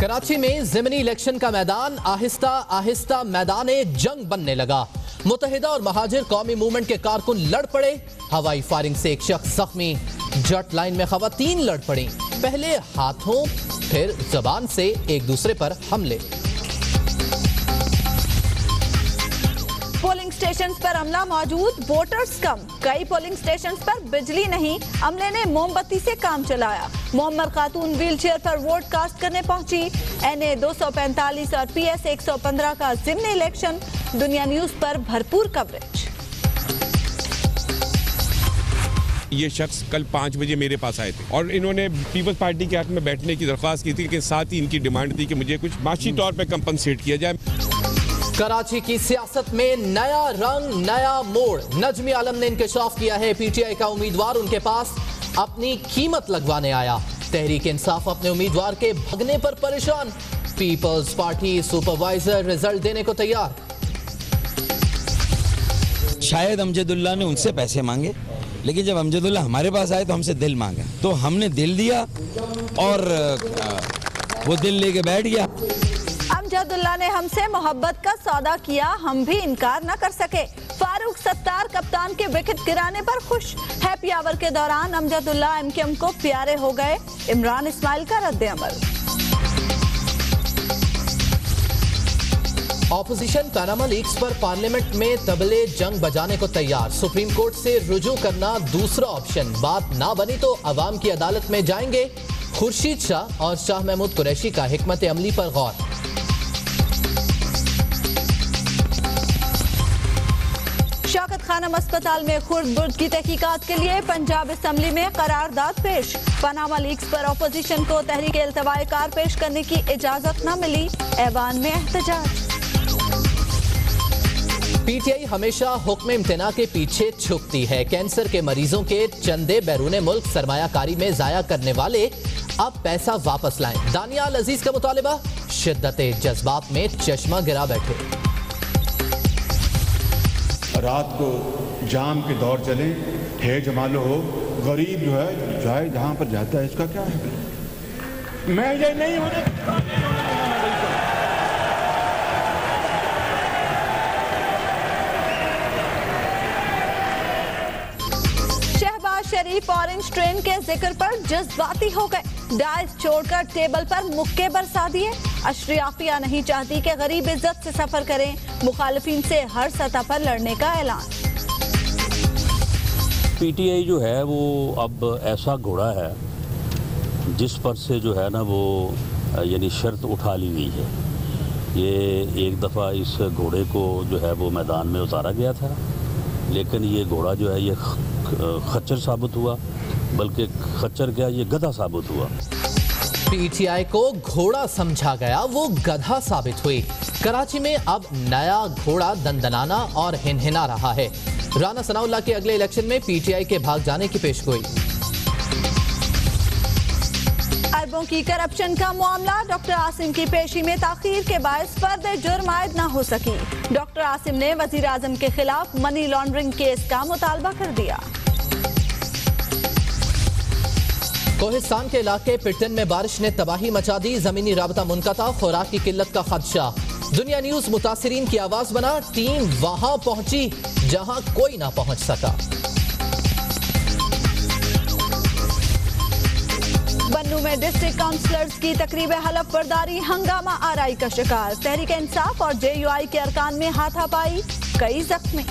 कराची में जिमनी इलेक्शन का मैदान, आहिस्ता आहिस्ता मैदान जंग बनने लगा। मुतहदा और महाजिर कौमी मूवमेंट के कारकुन लड़ पड़े। हवाई फायरिंग से एक शख्स जख्मी। जट लाइन में खातन लड़ पड़ी। पहले हाथों, फिर जबान से एक दूसरे पर हमले। स्टेशन पर अमला मौजूद वोटर्स कम। कई पोलिंग स्टेशन पर बिजली नहीं। अमले ने मोमबत्ती से काम चलाया। मोहम्मद खातून व्हील चेयर पर वोट कास्ट करने पहुँची। एनए 245 और पीएस 115 का जिमनी इलेक्शन दुनिया न्यूज़ पर भरपूर कवरेज ये शख्स कल पाँच बजे मेरे पास आए थे और इन्होंने पीपल्स पार्टी के हाथ में बैठने की दरख्वास्त की थी लेकिन साथ ही इनकी डिमांड थी कि मुझे कुछ माशी तौर पर कंपनसेट किया जाए। कराची की सियासत में नया रंग, नया मोड़। नजमी आलम ने इंकशाफ किया है। पीटीआई का उम्मीदवार उनके पास अपनी कीमत लगवाने आया। तहरीक इंसाफ अपने उम्मीदवार के भगने पर परेशान। पीपल्स पार्टी सुपरवाइजर रिज़ल्ट देने को तैयार। शायद अमजदुल्ला ने उनसे पैसे मांगे, लेकिन जब अमजदुल्ला हमारे पास आए तो हमसे दिल मांगा। तो हमने दिल दिया और वो दिल लेके बैठ गया। अमजदुल्ला ने हमसे मोहब्बत का सौदा किया, हम भी इनकार न कर सके। फारूक सत्तार कप्तान के विकेट गिराने पर खुश। हैप्पी आवर के दौरान अमजदुल्ला एमकेएम को प्यारे हो गए। इमरान इस्माइल का रद्द अमल। ऑपोजिशन पैनामा लीक्स पर पार्लियामेंट में तबले जंग बजाने को तैयार। सुप्रीम कोर्ट से रुजू करना दूसरा ऑप्शन। बात ना बनी तो अवाम की अदालत में जाएँगे खुर्शीद शाह और शाह महमूद कुरैशी का हिकमत अमली पर गौर। शौकत खानम अस्पताल में खुर्द बुर्द की तहकीकात के लिए पंजाब असम्बली में करारदाद पेश। पनामा लीक्स पर अपोजिशन को तहरीक अल्तवाए कार पेश करने की इजाज़त न मिली। ऐवान में एहतजाज। पीटीआई हमेशा हुक्म इम्तना के पीछे छुपती है। कैंसर के मरीजों के चंदे बैरून मुल्क सरमायाकारी में जाया करने वाले अब पैसा वापस लाएँ। दानियाल अज़ीज़ का मुतालबा, शिद्दत जज्बात में चश्मा गिरा बैठे। रात को जाम के दौर चले, है जमालो हो, गरीब जो है, जाए जहाँ पर जाता है, इसका क्या है? मैं ये नहीं होने शरीफ ऑरेंज ट्रेन के ज़िक्र पर जज्बाती हो गए। डाइस छोड़कर टेबल पर मुक्के बरसा दिए। अशरियाफिया नहीं चाहती कि गरीब इज़्ज़त से सफ़र करें। मुखालफिन से हर सतह पर लड़ने का ऐलान। पीटीआई जो है, वो अब ऐसा घोड़ा है, जिस पर से जो है ना वो, यानी शर्त उठा ली गई है। ये एक दफ़ा इस घोड़े को जो है वो मैदान में उतारा गया था, लेकिन ये घोड़ा जो है, ये खच्चर साबित हुआ बल्कि खच्चर क्या ये गधा साबित हुआ। पीटीआई को घोड़ा समझा गया वो गधा साबित हुई। कराची में अब नया घोड़ा दंदनाना और हिनहिना रहा है। राना सनाउल्ला के अगले इलेक्शन में पीटीआई के भाग जाने की पेश गोई। अरबों की करप्शन का मामला डॉक्टर आसिम की पेशी में ताखीर के बायस फर्द जुर्म आयद न हो सकी। डॉक्टर आसिम ने वज़ीर आज़म के खिलाफ मनी लॉन्ड्रिंग केस का मुतालबा कर दिया। कोहिस्तान के इलाके पिटन में बारिश ने तबाही मचा दी। जमीनी रबता मुनकता, खुराक की किल्लत का खदशा। दुनिया न्यूज़ मुतासरीन की आवाज़ बना, टीम वहाँ पहुँची, जहाँ कोई ना पहुँच सका। बन्नू में डिस्ट्रिक्ट काउंसलर्स की तकरीब हलफ बर्दारी, हंगामा आरई का शिकार। तहरीक इंसाफ और जेयूआई के अरकान में हाथापाई, कई जख्मी।